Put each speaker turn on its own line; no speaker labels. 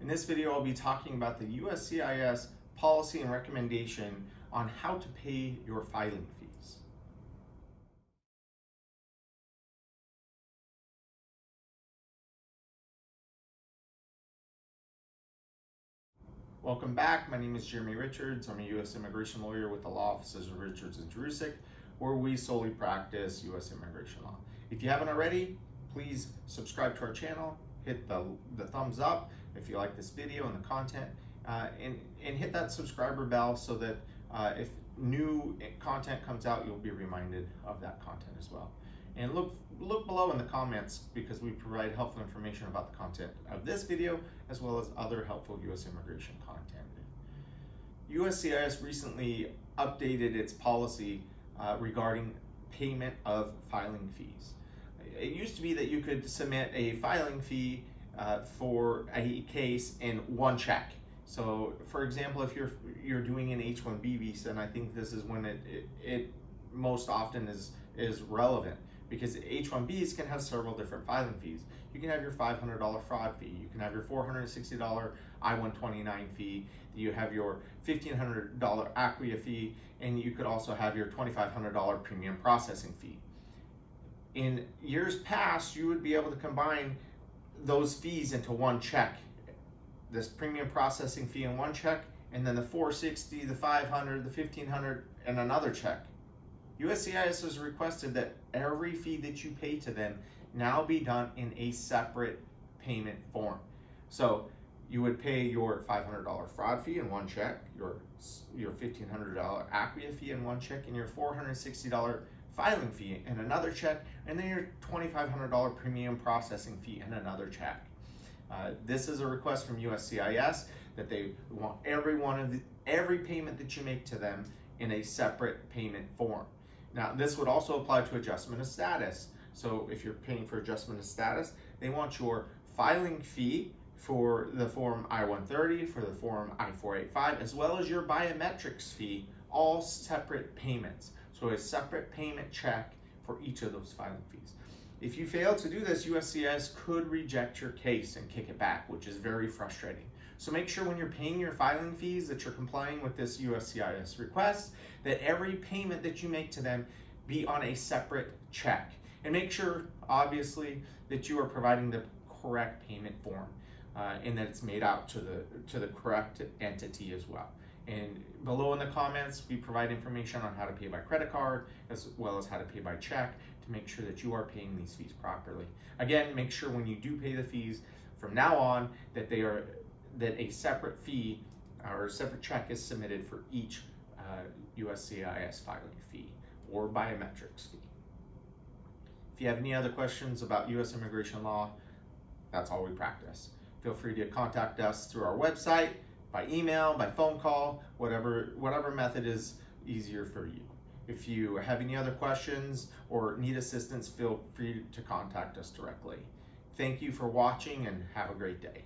In this video, I'll be talking about the USCIS policy and recommendation on how to pay your filing fees. Welcome back. My name is Jeremy Richards. I'm a U.S. immigration lawyer with the law offices of Richards and Jurusik, where we solely practice U.S. immigration law. If you haven't already, please subscribe to our channel, hit the, the thumbs up if you like this video and the content, uh, and, and hit that subscriber bell so that uh, if new content comes out, you'll be reminded of that content as well. And look, look below in the comments because we provide helpful information about the content of this video as well as other helpful U.S. immigration content. USCIS recently updated its policy uh, regarding payment of filing fees it used to be that you could submit a filing fee uh, for a case in one check. So, for example, if you're you're doing an H-1B visa, and I think this is when it, it, it most often is is relevant because H-1Bs can have several different filing fees. You can have your $500 fraud fee. You can have your $460 I-129 fee. You have your $1,500 ACWIA fee, and you could also have your $2,500 premium processing fee in years past, you would be able to combine those fees into one check. This premium processing fee in one check, and then the 460, the 500, the 1500, and another check. USCIS has requested that every fee that you pay to them now be done in a separate payment form. So you would pay your $500 fraud fee in one check, your, your $1,500 ACWIA fee in one check, and your $460 filing fee and another check, and then your $2,500 premium processing fee and another check. Uh, this is a request from USCIS that they want every one of the, every payment that you make to them in a separate payment form. Now, this would also apply to adjustment of status. So if you're paying for adjustment of status, they want your filing fee for the form I-130, for the form I-485, as well as your biometrics fee, all separate payments. So a separate payment check for each of those filing fees. If you fail to do this, USCIS could reject your case and kick it back, which is very frustrating. So make sure when you're paying your filing fees that you're complying with this USCIS request, that every payment that you make to them be on a separate check. And make sure, obviously, that you are providing the correct payment form uh, and that it's made out to the, to the correct entity as well. And below in the comments, we provide information on how to pay by credit card as well as how to pay by check to make sure that you are paying these fees properly. Again, make sure when you do pay the fees from now on that they are that a separate fee or a separate check is submitted for each uh, USCIS filing fee or biometrics fee. If you have any other questions about U.S. immigration law, that's all we practice. Feel free to contact us through our website, by email, by phone call, whatever, whatever method is easier for you. If you have any other questions or need assistance, feel free to contact us directly. Thank you for watching and have a great day.